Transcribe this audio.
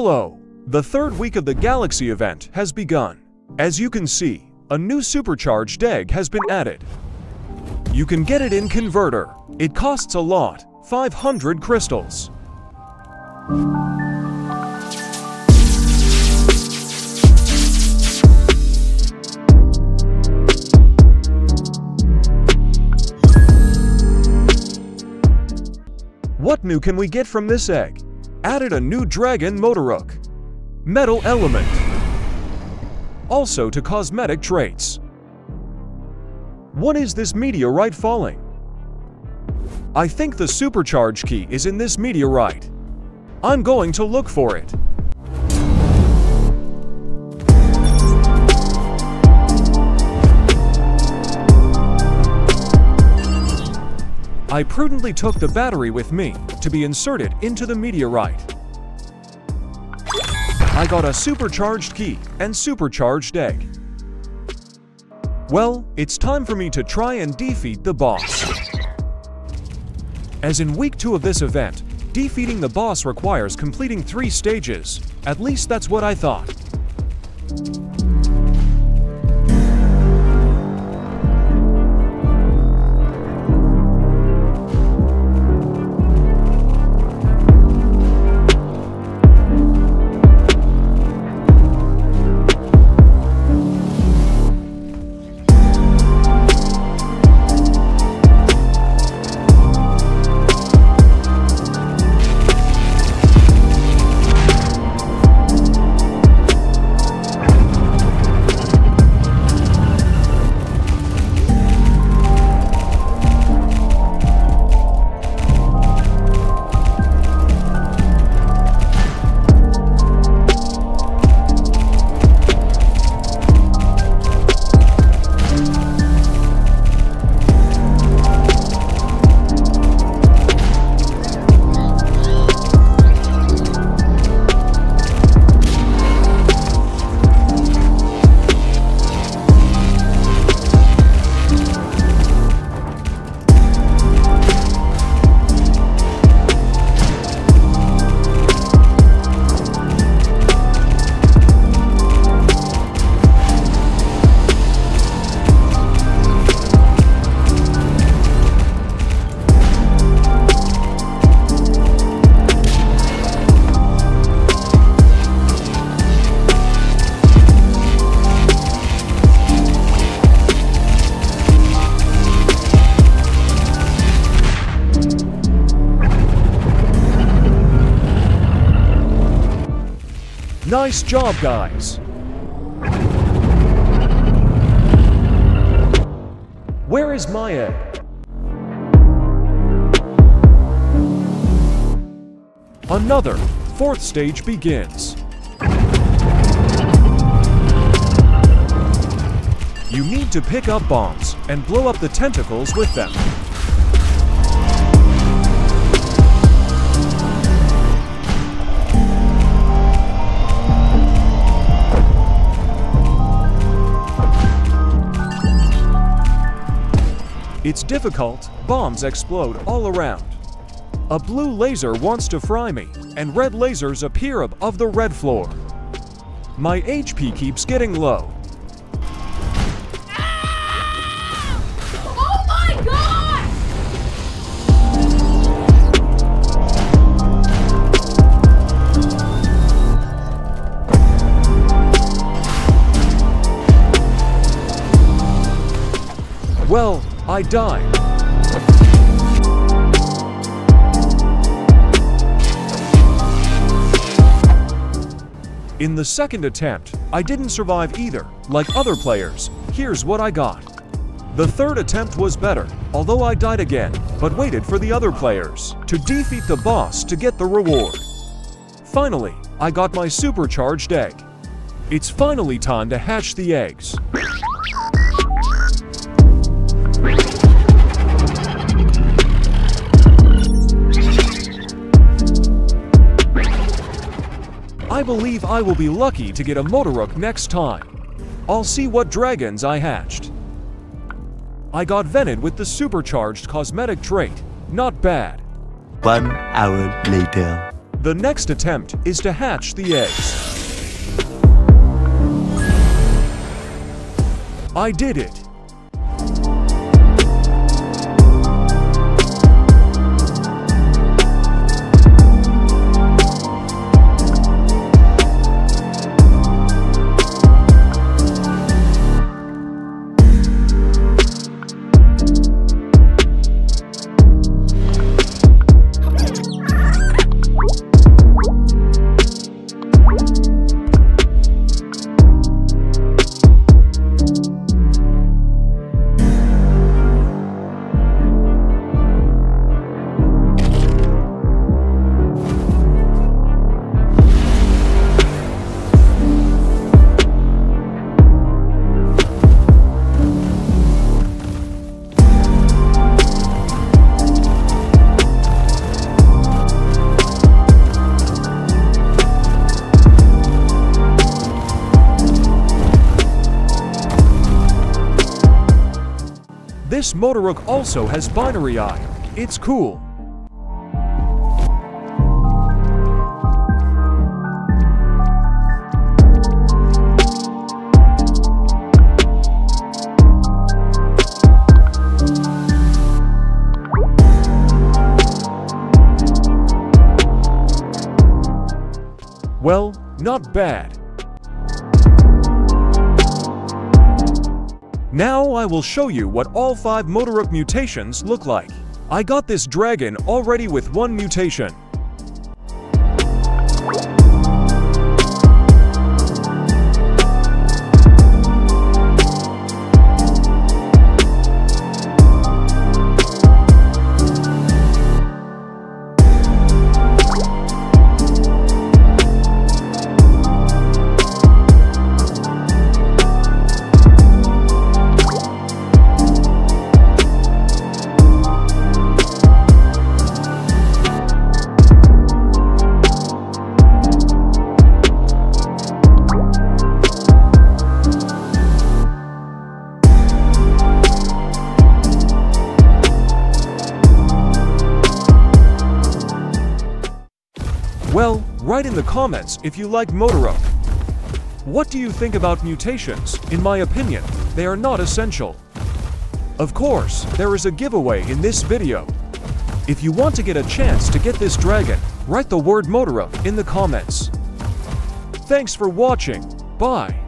Hello! The third week of the Galaxy event has begun. As you can see, a new supercharged egg has been added. You can get it in Converter. It costs a lot, 500 crystals. What new can we get from this egg? Added a new dragon Motorouk. Metal element. Also to cosmetic traits. What is this meteorite falling? I think the supercharge key is in this meteorite. I'm going to look for it. I prudently took the battery with me to be inserted into the meteorite. I got a supercharged key and supercharged egg. Well, it's time for me to try and defeat the boss. As in week 2 of this event, defeating the boss requires completing 3 stages. At least that's what I thought. Nice job, guys! Where is my egg? Another, fourth stage begins. You need to pick up bombs and blow up the tentacles with them. It's difficult, bombs explode all around. A blue laser wants to fry me, and red lasers appear above the red floor. My HP keeps getting low. Oh my god! Well, I died. In the second attempt, I didn't survive either, like other players. Here's what I got. The third attempt was better, although I died again, but waited for the other players to defeat the boss to get the reward. Finally, I got my supercharged egg. It's finally time to hatch the eggs. Believe I will be lucky to get a Motorouk next time. I'll see what dragons I hatched. I got Vented with the supercharged cosmetic trait. Not bad. One hour later. The next attempt is to hatch the eggs. I did it. This Motorouk also has binary eye. It's cool. Well, not bad. Now I will show you what all 5 Motorouk mutations look like. I got this dragon already with one mutation. Well, write in the comments if you like Motorouk. What do you think about mutations? In my opinion, they are not essential. Of course, there is a giveaway in this video. If you want to get a chance to get this dragon, write the word Motorouk in the comments. Thanks for watching. Bye.